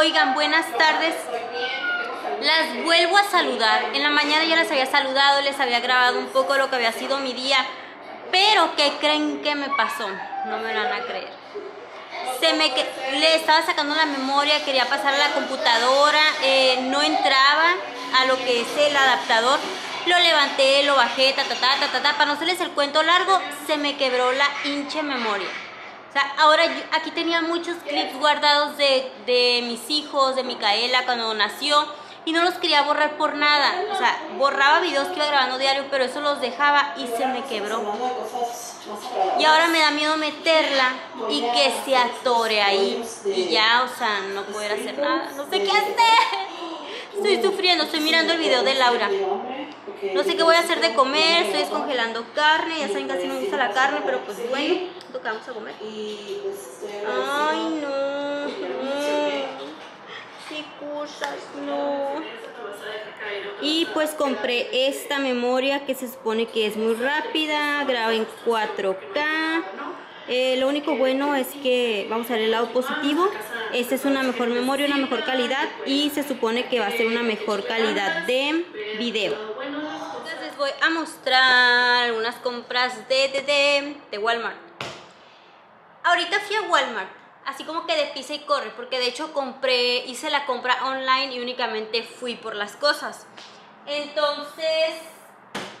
Oigan, buenas tardes. Las vuelvo a saludar. En la mañana ya les había saludado, les había grabado un poco lo que había sido mi día. Pero, ¿qué creen que me pasó? No me van a creer. Se me le estaba sacando la memoria, quería pasar a la computadora, eh, no entraba a lo que es el adaptador. Lo levanté, lo bajé, ta ta ta ta ta, ta. Para no hacerles el cuento largo, se me quebró la hinche memoria. O sea, ahora aquí tenía muchos clips guardados de, de mis hijos, de Micaela cuando nació y no los quería borrar por nada. O sea, borraba videos que iba grabando diario, pero eso los dejaba y se me quebró. Y ahora me da miedo meterla y que se atore ahí. Y ya, o sea, no poder hacer nada. No sé qué hacer. Estoy sufriendo, estoy mirando el video de Laura. No sé qué voy a hacer de comer, estoy descongelando carne, ya saben que así me gusta la carne, pero pues bueno, lo que vamos a comer. Ay, no. Qué cosas, no. Y pues compré esta memoria que se supone que es muy rápida, graba en 4K. Eh, lo único bueno es que, vamos a ver el lado positivo, esta es una mejor memoria, una mejor calidad y se supone que va a ser una mejor calidad de video. Mostrar algunas compras de, de, de, Walmart. Ahorita fui a Walmart, así como que de pisa y corre, porque de hecho compré, hice la compra online y únicamente fui por las cosas. Entonces,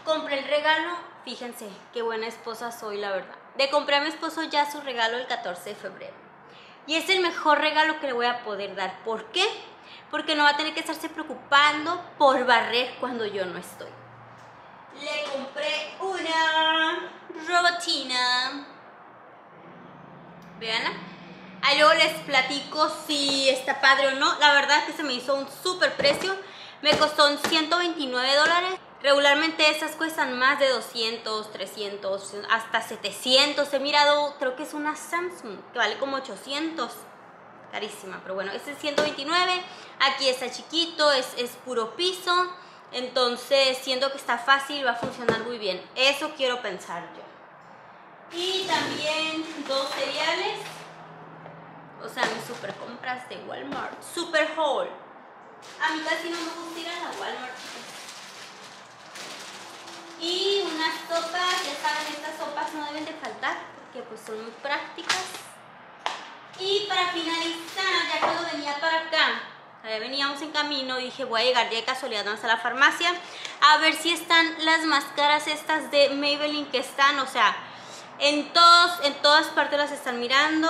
compré el regalo, fíjense qué buena esposa soy, la verdad. Le compré a mi esposo ya su regalo el 14 de febrero. Y es el mejor regalo que le voy a poder dar. ¿Por qué? Porque no va a tener que estarse preocupando por barrer cuando yo no estoy. Le compré una robotina. Veanla. Ahí luego les platico si está padre o no. La verdad es que se me hizo un súper precio. Me costó 129 dólares. Regularmente estas cuestan más de 200, 300, hasta 700. He mirado, creo que es una Samsung, que vale como 800. Carísima, pero bueno, este es 129. Aquí está chiquito, es, es puro piso. Entonces siento que está fácil, va a funcionar muy bien. Eso quiero pensar yo. Y también dos cereales. O sea, mis super compras de Walmart. Super haul. A mí casi no me gusta ir a la Walmart. Y unas sopas, ya saben, estas sopas no deben de faltar porque pues son muy prácticas. Y para finalizar, ya cuando venía para acá, veníamos en camino y dije voy a llegar ya de casualidad a la farmacia a ver si están las máscaras estas de Maybelline que están, o sea, en, todos, en todas partes las están mirando.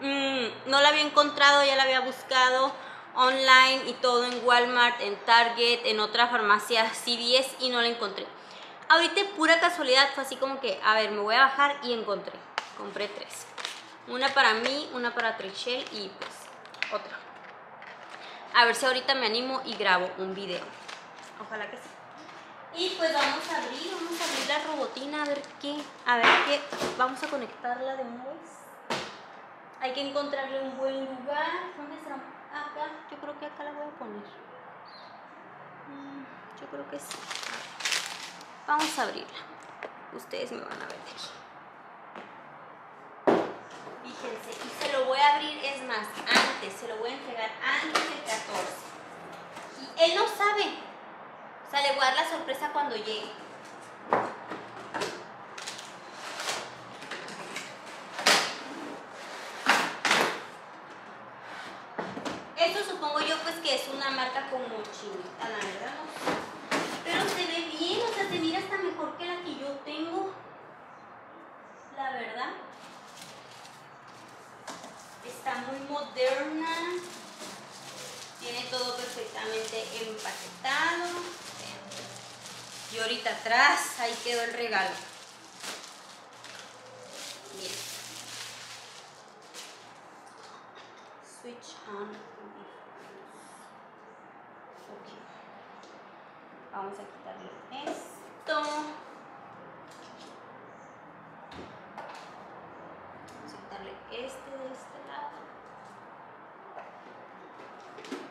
Mm, no la había encontrado, ya la había buscado online y todo en Walmart, en Target, en otra farmacia CVS y no la encontré. Ahorita pura casualidad fue así como que, a ver, me voy a bajar y encontré. Compré tres. Una para mí, una para Trichel y pues otra. A ver si ahorita me animo y grabo un video. Ojalá que sí. Y pues vamos a abrir, vamos a abrir la robotina a ver qué, a ver qué, vamos a conectarla de nuevo. Hay que encontrarle un buen lugar. ¿Dónde está? Acá, yo creo que acá la voy a poner. Mm, yo creo que sí. Vamos a abrirla. Ustedes me van a ver aquí. Fíjense, voy a abrir, es más, antes, se lo voy a entregar antes del 14. Y él no sabe. O sea, le voy a dar la sorpresa cuando llegue. Esto supongo yo pues que es una marca como chinita, la verdad. Pero se ve bien, o sea, se mira hasta mejor que la que yo tengo. La verdad. Muy moderna. Tiene todo perfectamente empaquetado. Y ahorita atrás, ahí quedó el regalo. Miren. Switch on. Ok. Vamos a quitarle esto. Vamos a quitarle este de este lado.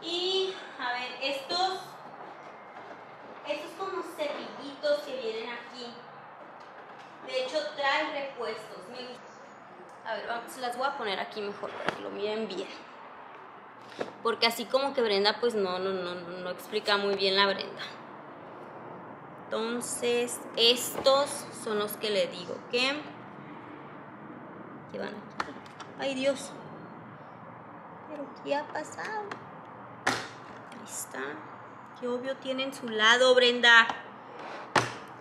Y a ver, estos Estos como cepillitos que vienen aquí. De hecho, trae repuestos. A ver, vamos, las voy a poner aquí mejor para que lo miren bien. Porque así como que Brenda, pues no, no, no, no explica muy bien la Brenda. Entonces, estos son los que le digo que... ¿Qué van aquí? Ay, Dios. Pero, ¿qué ha pasado? Ahí está. Qué obvio tienen su lado, Brenda.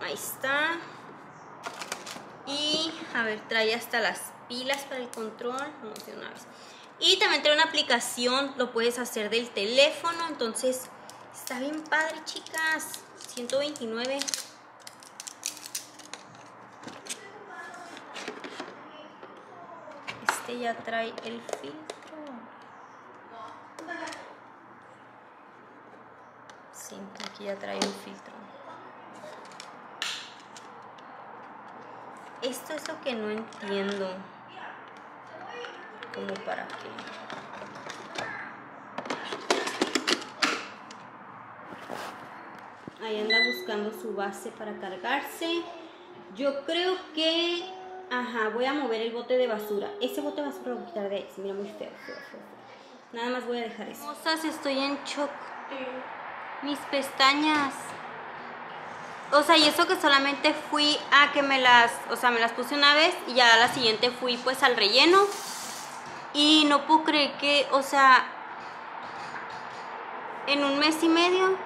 Ahí está. Y, a ver, trae hasta las pilas para el control. Vamos de una. Y también trae una aplicación, lo puedes hacer del teléfono. Entonces, está bien padre, chicas. 129. Este ya trae el filtro. Sí, aquí ya trae un filtro. Esto es lo que no entiendo. Como para qué. Ahí anda buscando su base para cargarse. Yo creo que... Ajá, voy a mover el bote de basura. Ese bote de basura lo voy a quitar de ahí. Se mira muy feo, feo, feo, Nada más voy a dejar eso. Cosas, estoy en shock. Mis pestañas. O sea, y eso que solamente fui a que me las... O sea, me las puse una vez y ya la siguiente fui pues al relleno. Y no puedo creer que, o sea... En un mes y medio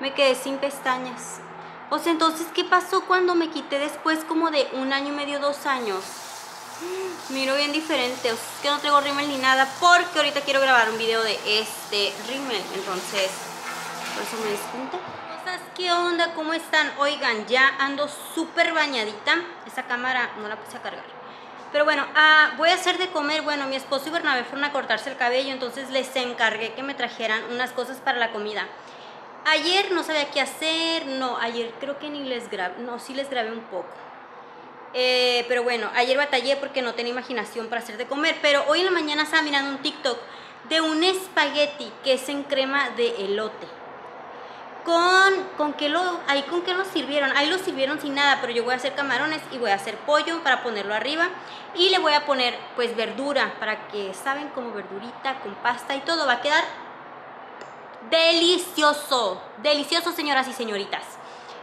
me quedé sin pestañas. O sea, entonces, ¿qué pasó cuando me quité después como de un año y medio, dos años? Miro bien diferente, o sea, es que no traigo rímel ni nada porque ahorita quiero grabar un video de este rímel, entonces, por eso me ¿Qué onda? ¿Cómo están? Oigan, ya ando súper bañadita, esa cámara no la puse a cargar. Pero bueno, ah, voy a hacer de comer, bueno, mi esposo y Bernabé fueron a cortarse el cabello, entonces les encargué que me trajeran unas cosas para la comida. Ayer no sabía qué hacer, no, ayer creo que ni les grabé, no, sí les grabé un poco. Eh, pero bueno, ayer batallé porque no tenía imaginación para hacer de comer, pero hoy en la mañana estaba mirando un TikTok de un espagueti que es en crema de elote. Con, con qué lo, ahí con qué lo sirvieron, ahí lo sirvieron sin nada, pero yo voy a hacer camarones y voy a hacer pollo para ponerlo arriba. Y le voy a poner pues verdura para que, saben, como verdurita con pasta y todo, va a quedar delicioso, delicioso señoras y señoritas.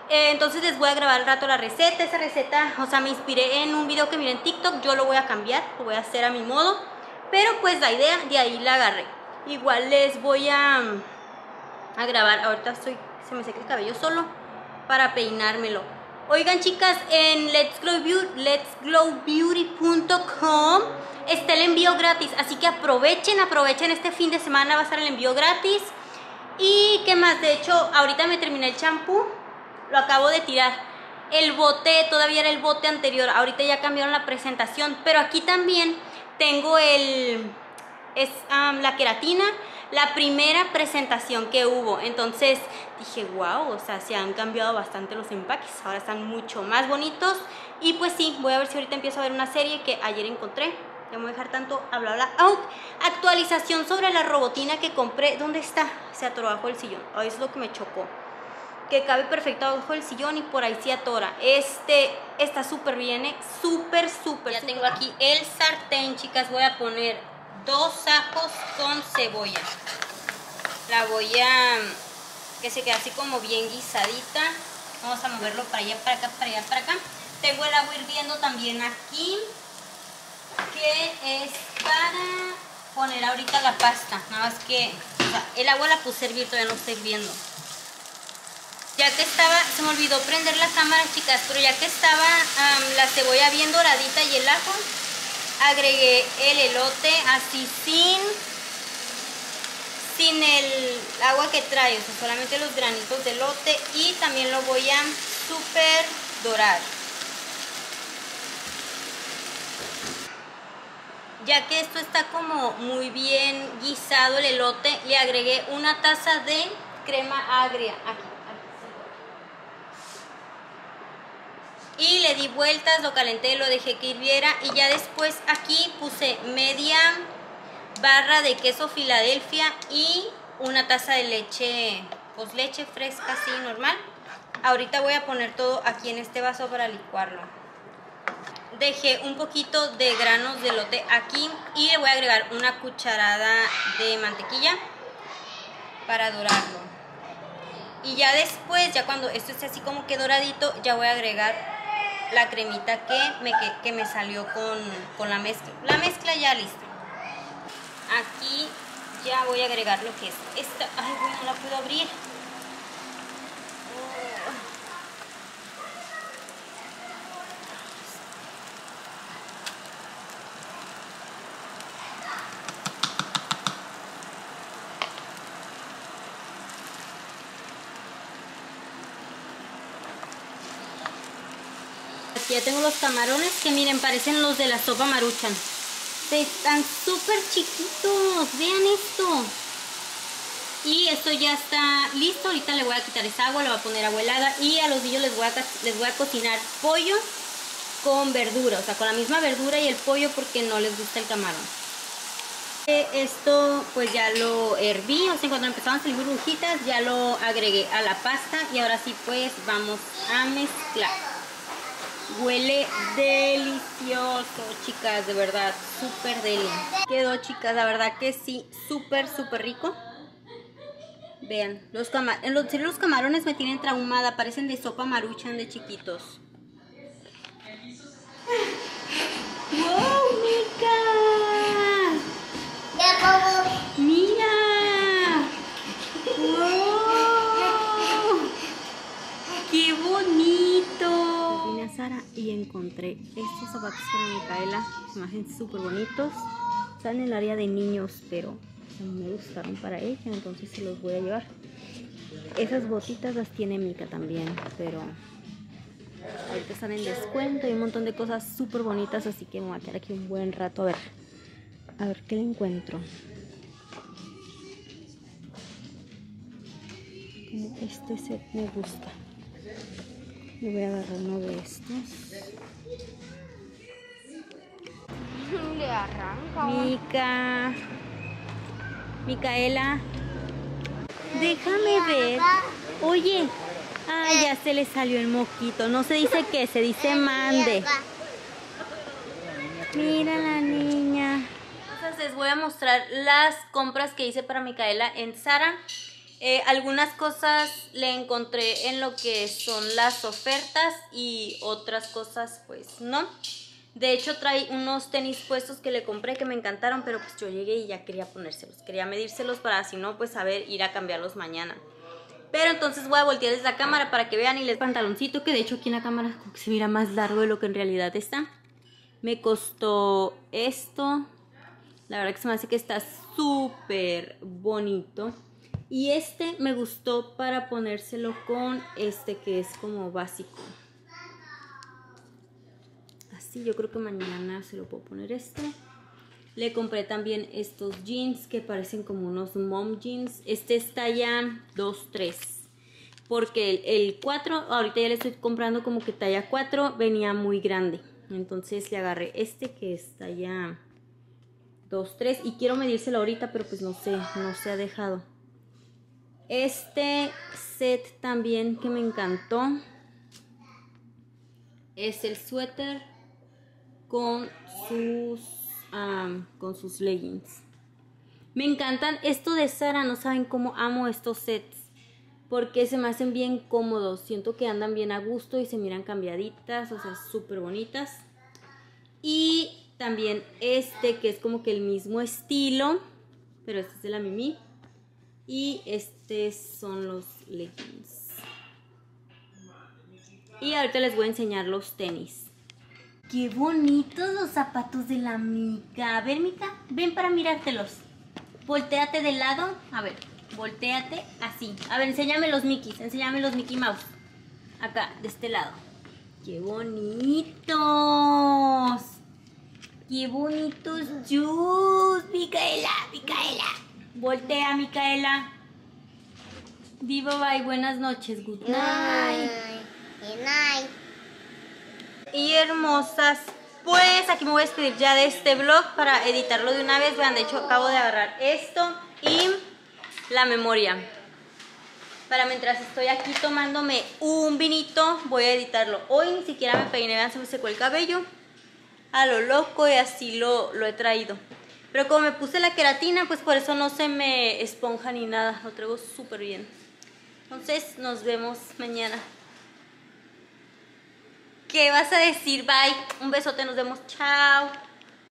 Eh, entonces les voy a grabar al rato la receta, esa receta, o sea, me inspiré en un video que miré en TikTok, yo lo voy a cambiar, lo voy a hacer a mi modo, pero pues la idea de ahí la agarré. Igual les voy a, a grabar, ahorita estoy, se me seca el cabello solo para peinármelo. Oigan chicas, en Let's Glow letsglowbeauty.com está el envío gratis, así que aprovechen, aprovechen este fin de semana, va a estar el envío gratis. Y qué más, de hecho, ahorita me terminé el champú, lo acabo de tirar. El bote, todavía era el bote anterior, ahorita ya cambiaron la presentación, pero aquí también tengo el, es la queratina, la primera presentación que hubo. Entonces dije, wow, o sea, se han cambiado bastante los empaques, ahora están mucho más bonitos. Y pues sí, voy a ver si ahorita empiezo a ver una serie que ayer encontré, ya me voy a dejar tanto hablar. Bla, oh, actualización sobre la robotina que compré. ¿Dónde está? Se atoró bajo el sillón. Ahí es lo que me chocó. Que cabe perfecto abajo del sillón y por ahí se atora. Este está súper bien, ¿eh? súper, súper. Ya tengo aquí el sartén, chicas. Voy a poner dos ajos con cebolla. La voy a... que se quede así como bien guisadita. Vamos a moverlo para allá, para acá, para allá, para acá. Tengo el agua hirviendo también aquí que es para poner ahorita la pasta. Nada más que el agua la puse a hervir, todavía no está hirviendo. Ya que estaba, se me olvidó prender la cámara, chicas, pero ya que estaba la cebolla bien doradita y el ajo, agregué el elote así sin sin el agua que trae, o solamente los granitos de elote y también lo voy a super dorar. Ya que esto está como muy bien guisado el elote, le agregué una taza de crema agria. Aquí, Y le di vueltas, lo calenté, lo dejé que hirviera y ya después aquí puse media barra de queso Filadelfia y una taza de leche, pues leche fresca así normal. Ahorita voy a poner todo aquí en este vaso para licuarlo. Dejé un poquito de granos de lote aquí y le voy a agregar una cucharada de mantequilla para dorarlo. Y ya después, ya cuando esto esté así como que doradito, ya voy a agregar la cremita que me, que, me salió con, con la mezcla. La mezcla ya lista. Aquí ya voy a agregar lo que es esta. Ay, no la puedo abrir. Ya tengo los camarones que miren, parecen los de la sopa maruchan. Están súper chiquitos, vean esto. Y esto ya está listo, ahorita le voy a quitar esa agua, le voy a poner agua helada y a los niños les voy a, les voy a cocinar pollo con verdura, o sea, con la misma verdura y el pollo porque no les gusta el camarón. Eh, esto pues ya lo herví, o sea, cuando empezaban a salir burbujitas ya lo agregué a la pasta y ahora sí pues vamos a mezclar. Huele delicioso, chicas, de verdad, súper deli. Quedó, chicas, la verdad que sí, súper, súper rico. Vean, los, los, los camarones me tienen traumada, parecen de sopa maruchan de chiquitos. Y encontré estos zapatos para Micaela. Se hacen súper bonitos. Están en el área de niños, pero me gustaron para ella, entonces se los voy a llevar. Esas botitas las tiene Mica también, pero ahorita están en descuento y un montón de cosas súper bonitas, así que me voy a quedar aquí un buen rato a ver, a ver qué le encuentro. Este set me gusta. Le voy a agarrar uno de estos. Le arranca. Mica. Micaela. Déjame ver. Oye. Ah, ya se le salió el moquito. No se dice qué, se dice mande. Mira la niña. Entonces les voy a mostrar las compras que hice para Micaela en Sara. Eh, algunas cosas le encontré en lo que son las ofertas y otras cosas pues no. De hecho trae unos tenis puestos que le compré que me encantaron, pero pues yo llegué y ya quería ponérselos. Quería medírselos para si no pues saber ir a cambiarlos mañana. Pero entonces voy a voltear la cámara para que vean y les pantaloncito que de hecho aquí en la cámara se mira más largo de lo que en realidad está. Me costó esto. La verdad que se me hace que está súper bonito. Y este me gustó para ponérselo con este que es como básico. Así, yo creo que mañana se lo puedo poner este. Le compré también estos jeans que parecen como unos mom jeans. Este está ya 2-3. Porque el, 4, ahorita ya le estoy comprando como que talla 4, venía muy grande. Entonces le agarré este que está ya 2-3. Y quiero medírselo ahorita, pero pues no sé, no se ha dejado. Este set también que me encantó es el suéter con sus, con sus leggings. Me encantan esto de Sara, no saben cómo amo estos sets. Porque se me hacen bien cómodos. Siento que andan bien a gusto y se miran cambiaditas, o sea, súper bonitas. Y también este que es como que el mismo estilo, pero este es de la Mimi. Y estos son los leggings. Y ahorita les voy a enseñar los tenis. Qué bonitos los zapatos de la Mica. A ver, Mica, ven para mirártelos. Voltéate de lado. A ver, volteate así. A ver, enséñame los Mickeys. Enséñame los Mickey Mouse. Acá, de este lado. ¡Qué bonitos! ¡Qué bonitos shoes! ¡Micaela! ¡Micaela! Voltea, Micaela. Vivo bye, buenas noches, good night. Good night. Y hermosas, pues aquí me voy a despedir ya de este vlog para editarlo de una vez. Vean, de hecho acabo de agarrar esto y la memoria. para mientras estoy aquí tomándome un vinito, voy a editarlo. Hoy ni siquiera me peiné, vean, se me secó el cabello a lo loco y así lo, lo he traído. Pero como me puse la queratina, pues por eso no se me esponja ni nada. Lo traigo súper bien. Entonces, nos vemos mañana. ¿Qué vas a decir? Bye. Un besote, nos vemos. Chao.